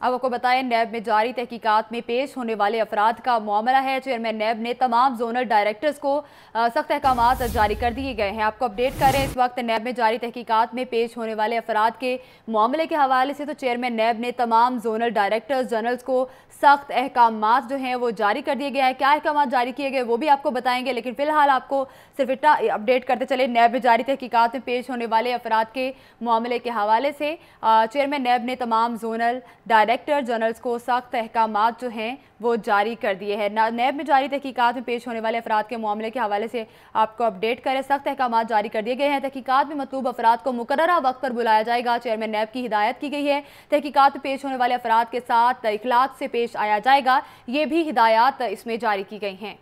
अब आपको बताएँ, नैब में जारी तहकीकात में पेश होने वाले अफराद का मामला है। चेयरमैन नैब ने तमाम जोनल डायरेक्टर्स को सख्त अहकाम जारी कर दिए गए हैं। आपको अपडेट कर इस वक्त नैब में जारी तहकीकात में पेश होने वाले अफराद के मामले के हवाले से तो चेयरमैन नैब ने तमाम जोनल डायरेक्टर्स, जनरल्स को सख्त अहकाम जो हैं वो जारी कर दिए गए हैं। क्या अहकाम जारी किए गए वो भी आपको बताएँगे, लेकिन फ़िलहाल आपको सिर्फ़ इतना अपडेट करते चले। नैब में जारी तहकीकात में पेश होने वाले अफराद के मामले के हवाले से चेयरमैन नैब ने तमाम जोनल डायरेक्टर जनरल्स को सख्त अहकाम जो हैं, वो जारी कर दिए हैं। नैब में जारी तहकीकात में पेश होने वाले अफराद के मामले के हवाले से आपको अपडेट करें। सख्त अहकाम जारी कर दिए गए हैं। तहकीकात में मतलूब अफराद को मुकर वक्त पर बुलाया जाएगा। चेयरमैन नैब की हिदायत की गई है। तहकीकात में पेश होने वाले अफराद के साथ इखलाक से पेश आया जाएगा। ये भी हिदायत इसमें जारी की गई हैं।